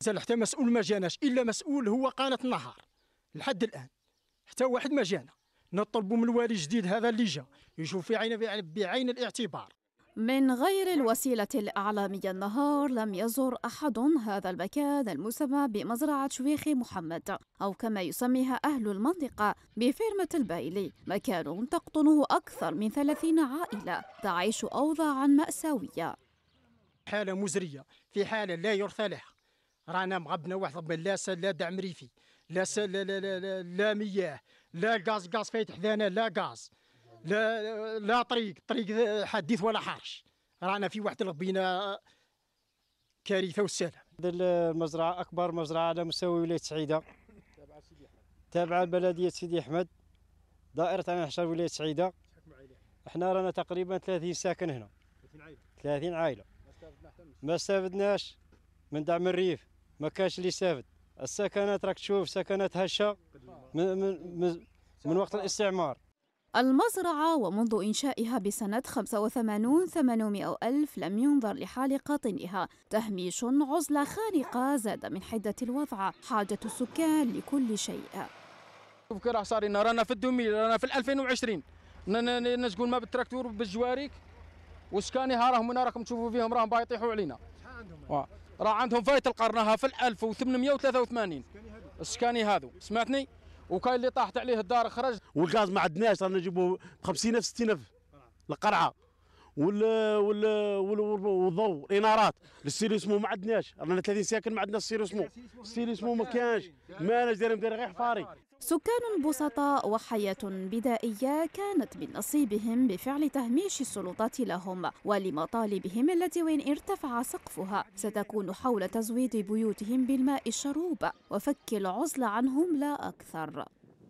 زال حتى مسؤول ما جاناش إلا مسؤول هو قناه النهار لحد الآن. حتى واحد ما جانا. نطلبوا من الوالي الجديد هذا اللي جا يشوف في عين بعين الاعتبار. من غير الوسيلة الإعلامية النهار لم يزر أحد هذا المكان المسمى بمزرعة شويخي محمد أو كما يسميها أهل المنطقة بفيرمة البايلي مكان تقطنه أكثر من ثلاثين عائلة تعيش أوضاعا مأساوية. حالة مزرية في حالة لا يرثى لها. رانا مغبنا واحد لا لا دعم ريفي لا لا لا لا, لا مياه لا غاز غاز فايت حذانا لا غاز لا لا طريق طريق حديث ولا حرش رانا في واحد البينا كارثة والسلام. هذه المزرعه أكبر مزرعة على مستوى ولايه سعيده تابعة لبلدية سيدي أحمد دائرة عين حشر ولايه سعيده إحنا رانا تقريبا 30 ساكن هنا. 30 عائلة. ما استفدناش من دعم الريف. ما كانش اللي يستافد السكنات راك تشوف سكنات هشة من, من, من وقت الاستعمار. المزرعة ومنذ إنشائها بسنة 85 800 ألف لم ينظر لحال قاطنها. تهميش عزلة خانقة زاد من حدة الوضع. حاجة السكان لكل شيء. شوف راه صار لنا رانا في الدومي رانا في 2020 نسقون ما بالتراكتور بالجواريك. وسكانها راهم هنا راكم تشوفوا فيهم راهم بايطيحوا علينا. راه عندهم فايت القرنها في 1883 السكاني هذو سمعتني؟ وكاين اللي طاحت عليه الدار خرج. والغاز ما عندناش رانا نجيبوه ب 50000 60000 القرعة. وال وال والضوء الإنارات. السيريسمو ما عندناش. رانا 30 ساكن ما عندنا السيريسمو السيريسمو ما كانش. ما دايرين داير غير حفاري. سكان بسطاء وحياة بدائية كانت من نصيبهم بفعل تهميش السلطات لهم ولمطالبهم التي وإن ارتفع سقفها. ستكون حول تزويد بيوتهم بالماء الشروب. وفك العزل عنهم لا أكثر.